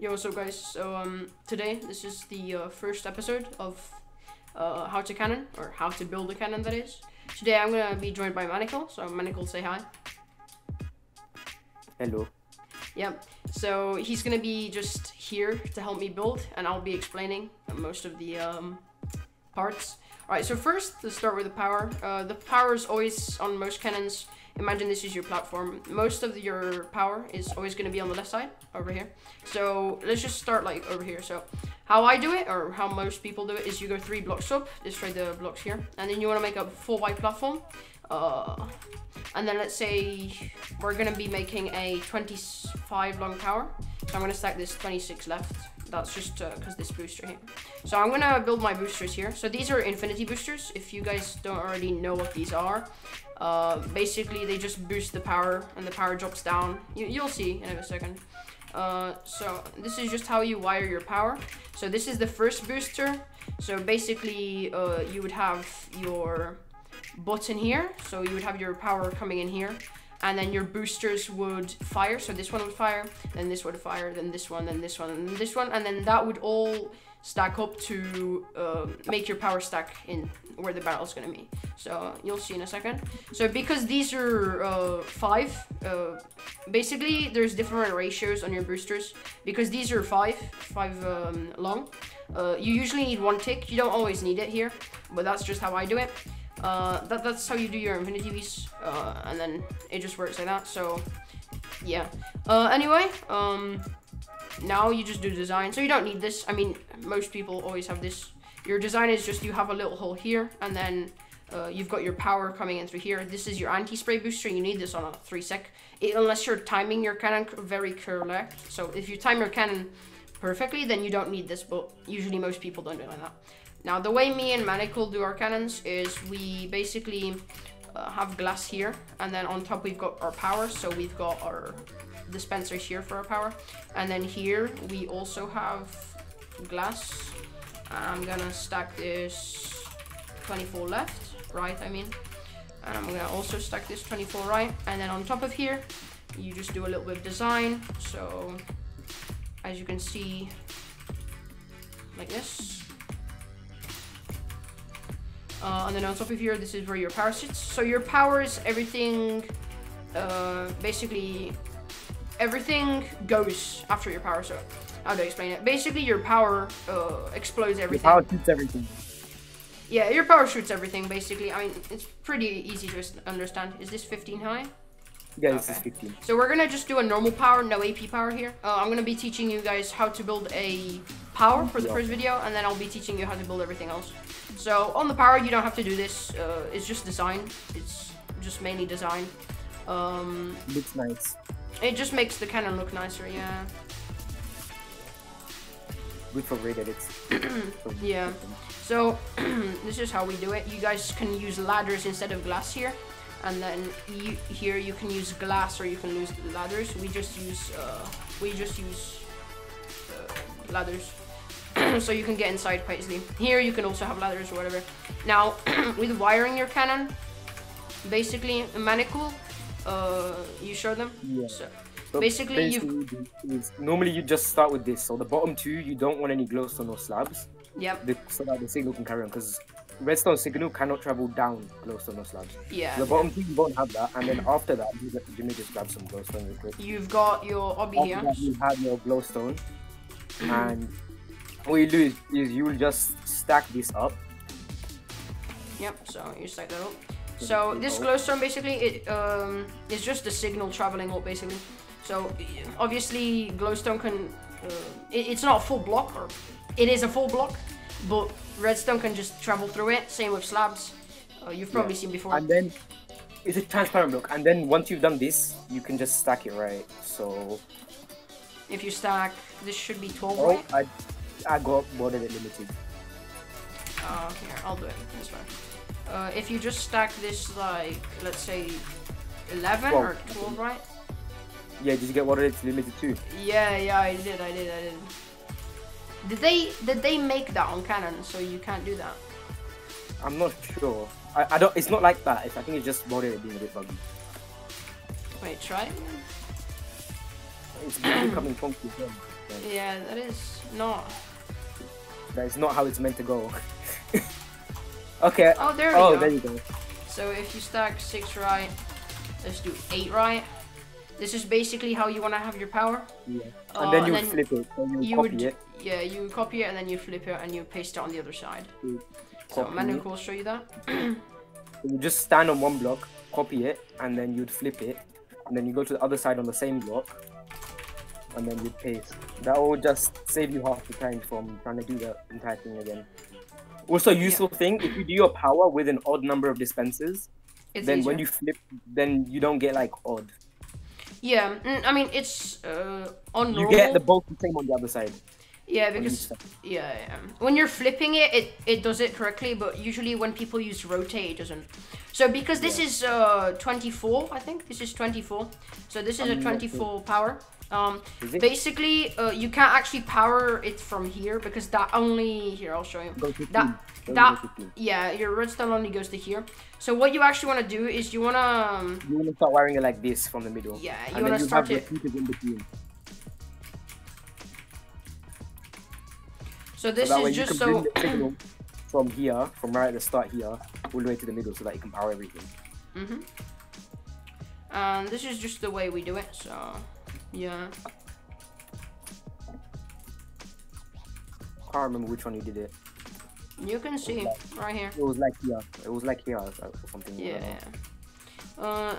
Yo, what's up, guys? So, um, today, this is the uh, first episode of uh, How to Cannon, or How to Build a Cannon, that is. Today, I'm gonna be joined by Manacle, so Manacle, say hi. Hello. Yep, so he's gonna be just here to help me build, and I'll be explaining most of the um, parts. Alright, so first, let's start with the power. Uh, the power is always on most cannons imagine this is your platform. Most of your power is always going to be on the left side, over here. So let's just start like over here. So how I do it, or how most people do it, is you go three blocks up, destroy the blocks here, and then you want to make a full white platform. Uh, and then let's say we're going to be making a 25 long tower. So I'm going to stack this 26 left. That's just because uh, this booster here. So I'm going to build my boosters here. So these are infinity boosters. If you guys don't already know what these are, uh, basically, they just boost the power, and the power drops down. You, will see in a second. Uh, so this is just how you wire your power. So this is the first booster. So basically, uh, you would have your button here. So you would have your power coming in here. And then your boosters would fire. So this one would fire, then this would fire, then this one, then this one, and this one. And then that would all stack up to uh, make your power stack in where the barrel is gonna be. So you'll see in a second. So because these are uh, five, uh, basically there's different ratios on your boosters. Because these are five, five um, long, uh, you usually need one tick. You don't always need it here, but that's just how I do it. Uh, that, that's how you do your Infinity Beast, uh, and then it just works like that. So yeah. Uh, anyway, um, now you just do design. So you don't need this. I mean, most people always have this. Your design is just you have a little hole here, and then uh, you've got your power coming in through here. This is your anti-spray booster. You need this on a 3 sec. It, unless you're timing your cannon very correct. So if you time your cannon perfectly, then you don't need this. But usually most people don't do like that. Now, the way me and Manacle do our cannons is we basically uh, have glass here. And then on top we've got our power. So we've got our dispensers here for our power. And then here we also have glass. I'm gonna stack this 24 left, right I mean. And I'm gonna also stack this 24 right. And then on top of here, you just do a little bit of design. So as you can see, like this. Uh, and then on top of here, this is where your power sits. So your power is everything, uh, basically everything goes after your power. So how do I explain it? Basically, your power uh, explodes everything. Your power shoots everything. Yeah, your power shoots everything. Basically, I mean, it's pretty easy to understand. Is this 15 high? Yeah, this okay. is 15. So we're gonna just do a normal power, no AP power here. Uh, I'm gonna be teaching you guys how to build a power for the first video, and then I'll be teaching you how to build everything else. So on the power, you don't have to do this. Uh, it's just design. It's just mainly design. Um, Looks nice. It just makes the cannon look nicer, yeah. We for raid edits. yeah. So, this is how we do it. You guys can use ladders instead of glass here. And then you, here you can use glass or you can use ladders. We just use, uh, we just use uh, ladders. so you can get inside quite easily. Here you can also have ladders or whatever. Now, with wiring your cannon, basically, a manacle uh, you show them? Yeah. So, basically, basically you normally you just start with this. So the bottom two, you don't want any glowstone or slabs. Yep. The, so that the signal can carry on because redstone signal cannot travel down glowstone or slabs. Yeah. So the bottom two you won't have that, and then after that, you, you may just grab some glowstone real quick. You've got your obby after here. That, you have your glowstone, and what you do is, is you will just stack this up. Yep. So you stack that up. So this glowstone basically it um is just the signal traveling up basically. So obviously glowstone can uh, it, it's not a full block or it is a full block, but redstone can just travel through it. Same with slabs. Uh, you've probably yeah. seen before. And then it's a transparent block. And then once you've done this, you can just stack it right. So if you stack, this should be 12, oh, right? I I got boarded at limited. Uh, here, I'll do it. That's fine. Uh, if you just stack this like, let's say, 11 or 12, right? Yeah, did you get water it's limited too? Yeah, yeah, I did, I did, I did. Did they did they make that on Canon so you can't do that? I'm not sure. I, I don't. It's not like that. I think it's just water being a bit buggy. Wait, try it. it's becoming funky. Yeah, that is not. That is not how it's meant to go. okay. Oh, there we Oh, go. there you go. So if you stack six right, let's do eight right. This is basically how you want to have your power. Yeah. Uh, and then you and then flip it. You, You copy would, it. yeah, you copy it and then you flip it and you paste it on the other side. So Copy Manu it. will show you that. You just stand on one block, copy it, and then you'd flip it, and then you go to the other side on the same block, and then you'd paste. That will just save you half the time from trying to do the entire thing again. Also, useful thing if you do your power with an odd number of dispensers, It's then easier. when you flip, then you don't get like odd. Yeah, mm, I mean it's uh, on You normal. get the both the same on the other side. Yeah, because yeah, yeah, when you're flipping it, it it does it correctly. But usually when people use rotate, it doesn't. So because this Yeah. is uh 24, I think this is 24. So this is I'm a not 24 power. Um, basically, uh, you can't actually power it from here because that only here I'll show you. That- that- Yeah, your redstone only goes to here. So what you actually want to do is you want to um, You want to start wiring it like this from the middle. Yeah, you wanna you start it- So this so is just so from here, from right at the start here, all the way to the middle, so that you can power everything. Mhm. And this is just the way we do it. So yeah. I Can't remember which one you did it. You can see right here. It was like here. It was like here or something. I. Yeah. Uh,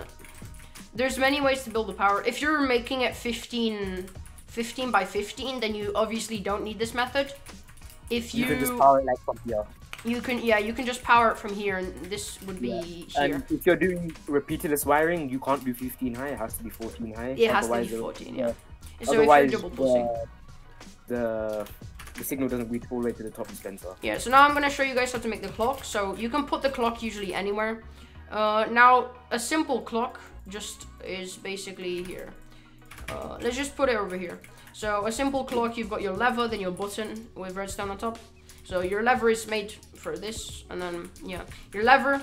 there's many ways to build the power. If you're making it 15, 15 by 15, then you obviously don't need this method. If you, You can just power it like from here. you can yeah, you can just power it from here, and this would be here. And if you're doing repeaterless wiring, you can't do 15 high. It has to be 14 high. It has to be it'll- 14, yeah. So if Otherwise, you're double pulsing. the, the the signal doesn't reach all the way to the top dispenser. Yeah, so now I'm gonna show you guys how to make the clock. So you can put the clock usually anywhere. Uh, now, a simple clock just is basically here. Uh, let's just put it over here. So a simple clock, you've got your lever, then your button with redstone on top. So your lever is made for this, and then, yeah. Your lever,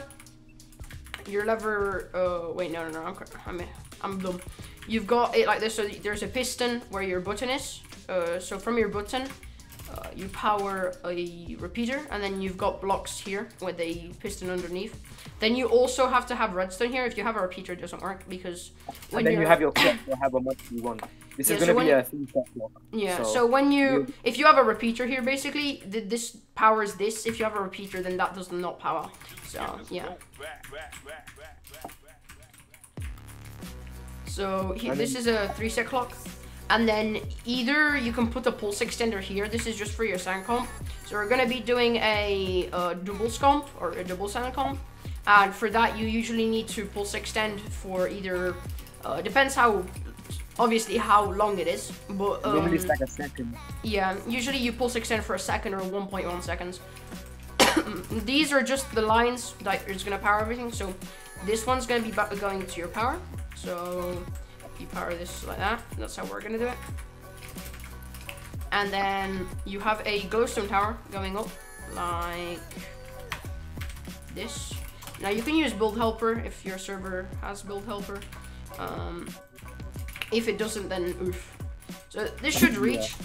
your lever, uh, wait, no, no, no, I'm, I'm, I'm dumb. You've got it like this, so there's a piston where your button is. Uh, so from your button, uh, you power a repeater and then you've got blocks here with a piston underneath then you also have to have redstone here if you have a repeater it doesn't work because when And then you have your clock, you have a much you want. This Yeah, is so gonna when be you- a yeah so, so when you you- if you have a repeater here basically th- this powers this. If you have a repeater then that does not power. So yeah. So he, this is a three set clock. And then either you can put a pulse extender here. This is just for your sound comp. So we're going to be doing a, uh double scomp or a double sound comp. And for that you usually need to pulse extend for either uh, depends how obviously how long it is but um, Normally it's like a second. yeah, usually you pulse extend for a second or 1.1 seconds. These are just the lines that is gonna power everything. So this one's gonna be going to your power. So you power this like that. That's how we're gonna do it. And then you have a glowstone tower going up like this. Now you can use build helper if your server has build helper. Um, if it doesn't, then oof. So this should reach.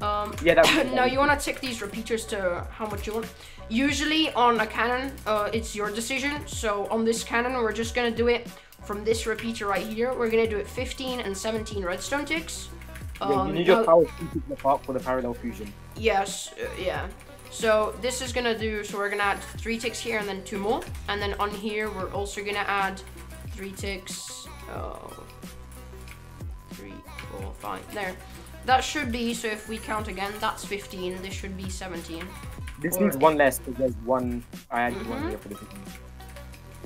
Um, Yeah, that now you want to tick these repeaters to how much you want. Usually on a cannon, uh, it's your decision. So on this cannon, we're just gonna do it from this repeater right here. We're gonna do it 15 and 17 redstone ticks. Yeah, you Um, need your now- power to the part for the parallel fusion. Yes, uh, yeah. So this is gonna do, so we're gonna add three ticks here and then two more. And then on here, we're also gonna add three ticks. Oh, three, four, five, there. That should be, so if we count again, that's 15, this should be 17. This Or- needs one less because there's one. I added one Mhm. here for the fusion.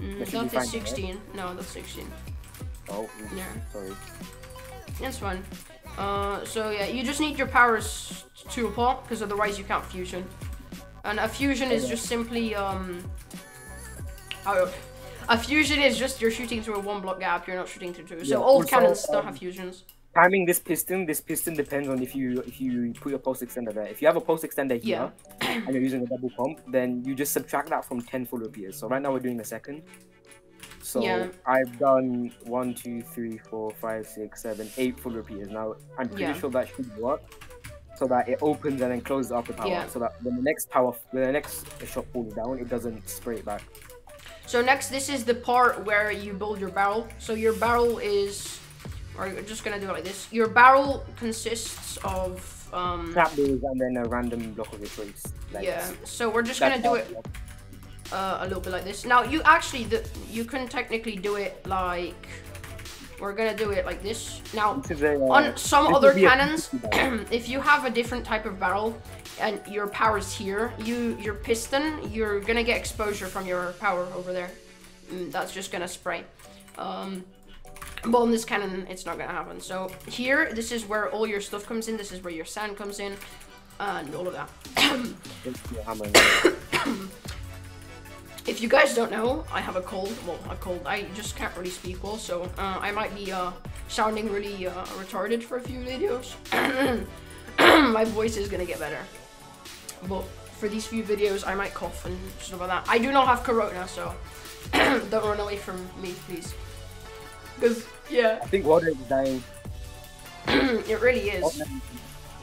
Mm, That that right? 16. No, that's 16. Oh, Yeah. sorry. That's fine. Uh, so yeah, you just need your powers to apart, because otherwise you can't fusion. And a fusion is just simply, um... a fusion is just you're shooting through a one block gap, you're not shooting through two. So Yeah, old also, cannons don't um, have fusions. Timing this piston, this piston depends on if you if you put your pulse extender there. If you have a pulse extender here Yeah. and you're using a double pump, then you just subtract that from 10 full repeaters. So right now we're doing a second. So Yeah. I've done one, two, three, four, five, six, seven, eight full repeaters. Now I'm pretty Yeah. sure that should work. So that it opens and then closes up the power. Yeah. So that when the next power when the next shot falls down, it doesn't spray it back. So next, this is the part where you build your barrel. So your barrel is, or you're just gonna do it like this. Your barrel consists of, um, Trapdoors and then a random block of choice. Like yeah. So we're just gonna do it uh, a little bit like this. Now you actually, the, you can technically do it like, we're gonna do it like this. Now a, uh, on some other would be a cannons, if you have a different type of barrel and your power's here, you your piston, you're gonna get exposure from your power over there. Mm, that's just gonna spray. Um, but on this cannon, it's not gonna happen. So here, this is where all your stuff comes in. This is where your sand comes in, and all of that. If you guys don't know, I have a cold. Well, a cold. I just can't really speak well, so uh, I might be uh, sounding really uh, retarded for a few videos. My voice is gonna get better, but for these few videos, I might cough and stuff like that. I do not have corona, so don't run away from me, please. Because yeah, I think water is dying. it really is.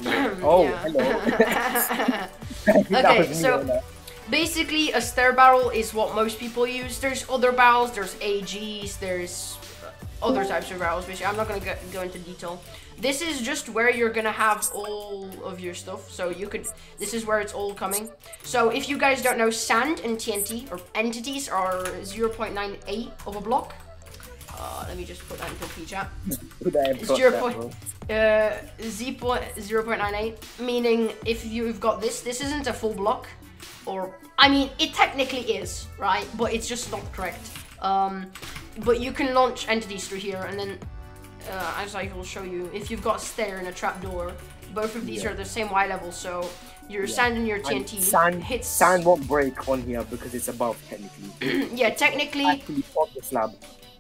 Oh, hello. Okay, so- Basically, a stair barrel is what most people use. There's other barrels, there's AGs, there's other types of barrels, which I'm not gonna go, go into detail. This is just where you're gonna have all of your stuff. So you could, this is where it's all coming. So if you guys don't know, sand and TNT or entities are 0.98 of a block. Uh, let me just put that into P chat. Would I have It's zero that, point- Uh, Z point zero point nine eight, meaning if you've got this, this isn't a full block, or I mean, it technically is, right? But it's just not correct. Um, but you can launch entities through here, and then, uh, as I will show you, if you've got a stair and a trapdoor, both of these Yeah. are the same Y level, so your Yeah. sand and your And TNT sand, hits. sand won't break on here because it's above technically. yeah, technically, Actually, on the slab.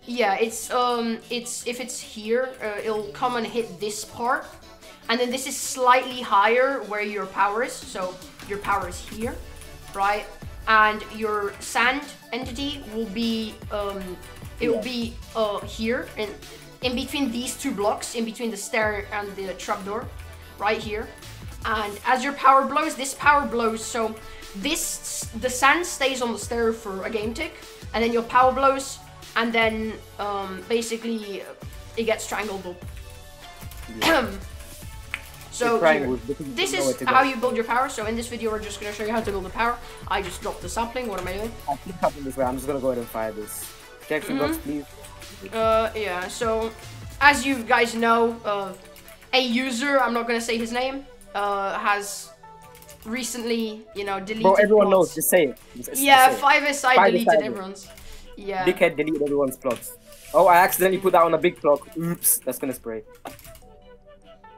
Yeah, it's um, it's if it's here, uh, it'll come and hit this part, and then this is slightly higher where your power is. So your power is here, right? And your sand entity will be um, it will be uh here in in between these two blocks, in between the stair and the trapdoor, right here. And as your power blows, this power blows. So this the sand stays on the stair for a game tick, and then your power blows, and then um, basically it gets strangled up. so The triangle here. is because you this is how you build your power. So in this video, we're just gonna show you how to build the power. I just dropped the sapling. What am I doing? I this way. I'm just gonna go ahead and fire this. Protection Mm-hmm. blocks, please. Uh, yeah. So as you guys know, uh, a user, I'm not gonna say his name, uh, has recently, you know, deleted. Bro, everyone plots. knows. Just say it. Just- just Yeah, say five Five deleted everyone's. Yeah. Dickhead deleted everyone's plots. Oh, I accidentally put that on a big block. Oops, that's gonna spray.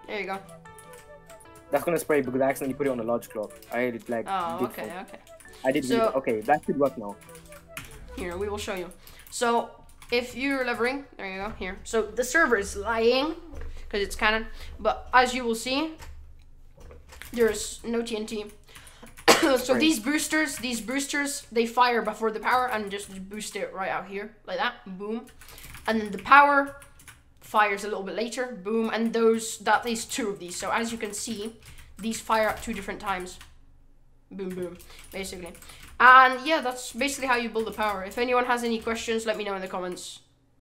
There you go. That's gonna spray because I accidentally put it on a large clock. I did like. Oh, okay, fun. okay. I did. So- okay, that should work now. Here, we will show you. So, if you're levering, there you go, here. So, the server is lying, because it's canon. But as you will see, there's no TNT. so these boosters, these boosters, they fire before the power and just boost it right out here, like that, boom. And then the power fires a little bit later, boom. And those, that is two of these. So as you can see, these fire at two different times. Boom, boom, basically. And yeah, that's basically how you build the power. If anyone has any questions, let me know in the comments.